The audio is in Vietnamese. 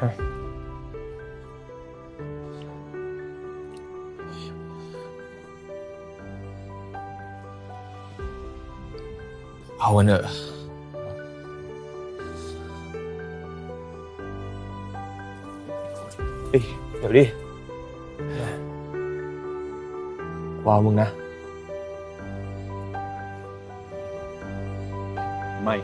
ha. Hầu anh Đi, vào đi. Vào mừng nè. Mày.